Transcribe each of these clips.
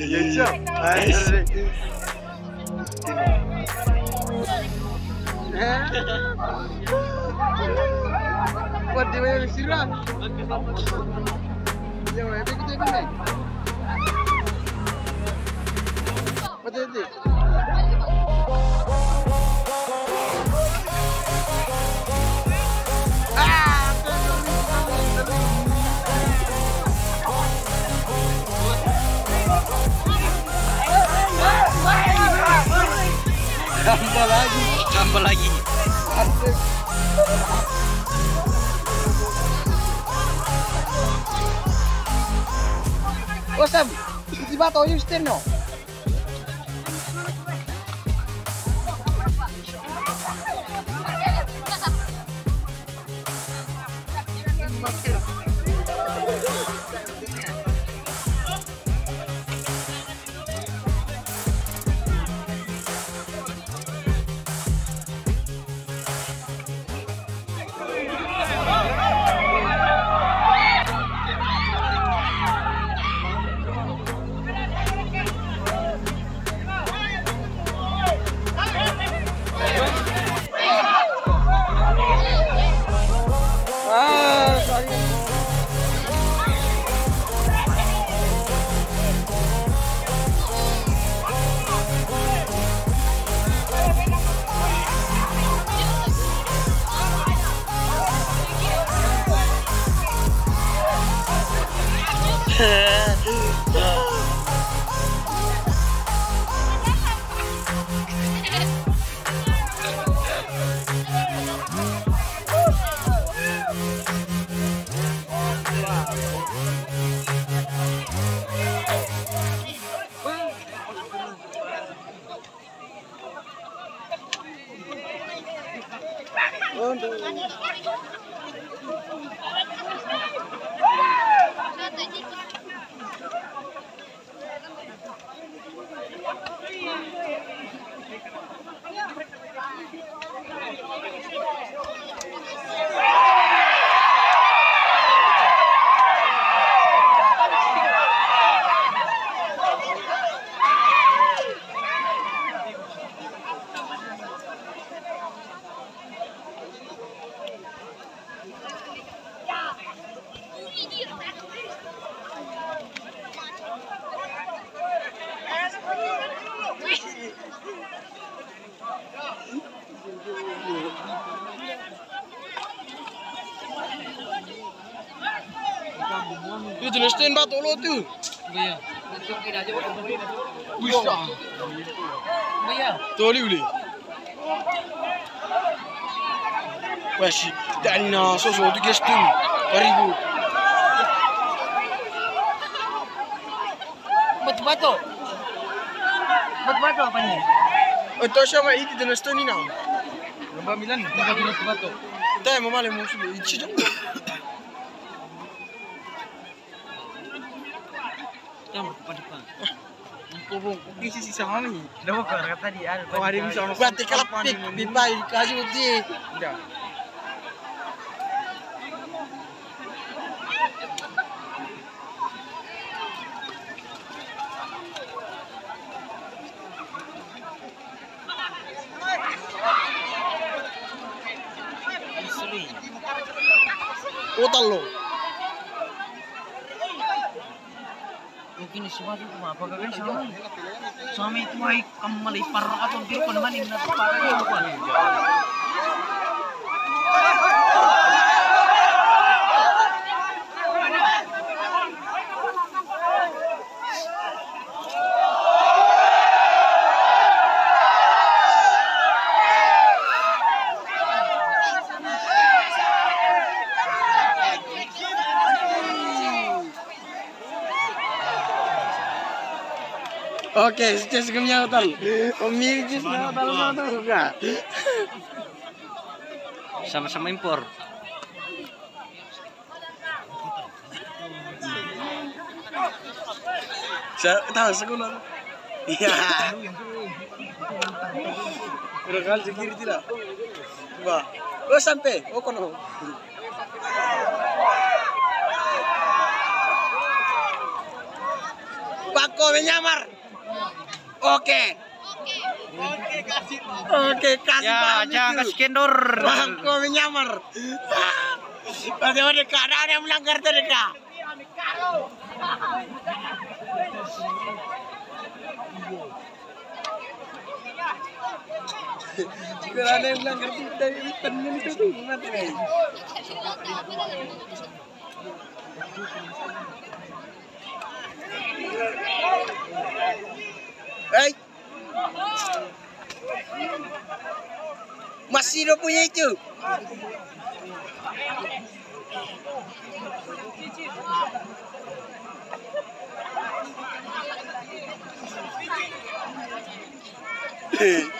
Nhìn chưa? Đấy, đây, đây. Quanti voglio vestirlo? Andiamo, vedi che te ne Potete dire? Tambah lagi. Tambah lagi. Oh Sam, tiba tahu you stand Itu jenis batu lo tuh. Iya. Bisa. Iya. Toli boleh. Wah sih, tak ni nak sosok tu guest tu. Baribu. Batu-batu. Batu-batu apa ni? Oh, tu siapa ini jenis stand ni nak? Lomba Milan, tiga kilo batu. Tak, mama le musuh. Ichi jom. Kamu depan depan. Kubung, kisi sisa mami. Dah kau kata tadi ada. Oh, hari bisa orang. Berarti kalau pipai, kasih uti. Dah. Wai kamalay parang atong diro ko naman yung natapakay ko. Oke, sukses kemnya otal. Pemilik otal mo to ka. Sama-sama impor. Sa tahu sekolah. Iya. Pero kal sikiri tidak. Ba. Oh sampai. Oh kono. Pako menyamar. Oke. Oke. Oke, kasih Ya, jangan kasih kendor. Bangko menyamar. Bagaimana Deka? Ada yang melanggar tuh Deka? Jika ada yang melanggar tuh dari temen itu tuh mati nih. Hei, masih lo punya itu.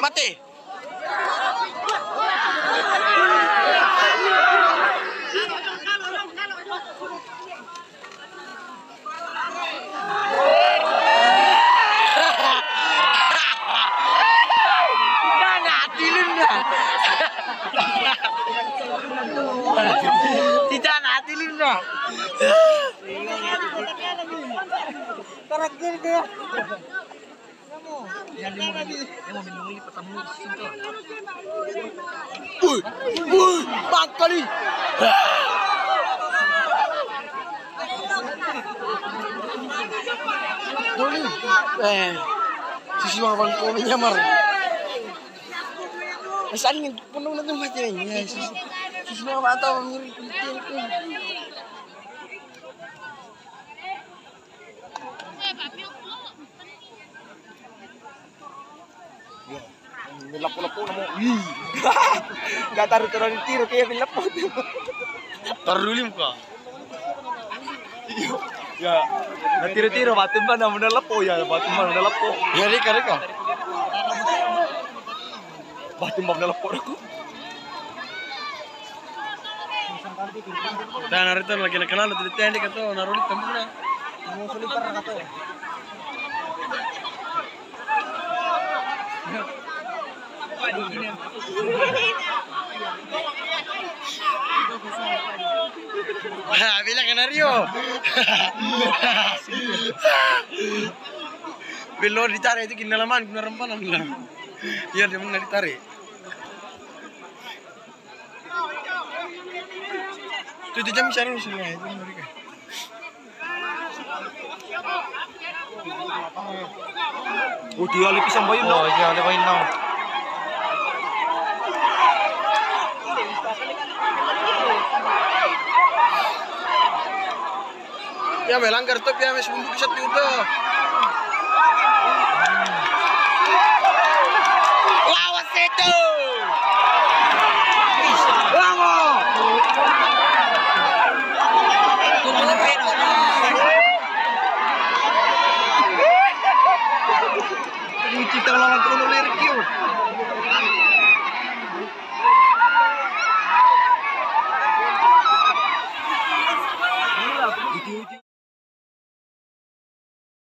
Mati. Mana hatilin na? Tidak na hatilin na. Karakter dia. Yan! Uy! Bakali! Doli! Eh, sisi mga bangko menyamar. Saan yung puno na itong mati na yun? Sisi, sisi mga bata Nilapo-lapo na mo. Gak taruh-taruh di tiro kaya nilapo. Tarulim ka. Ya, natiro-tiro, batin ba na manalapo ya, batin ba manalapo. Ya, Rika, Rika. Batin ba manalapo ako. Dan narito lagi nakenal tuh tende kato narulit tamu na. Ah, bilang ka na Rio. Bilo ditarik itu kinalaman, kinarampanan lang. Iya, dia mau ditarik. Itu jam siaran di sini itu mereka. Oh, dia lagi pisang bayu Oh, no. iya, ada Ya, me langgar tuh ya, mes bumbu kisat itu.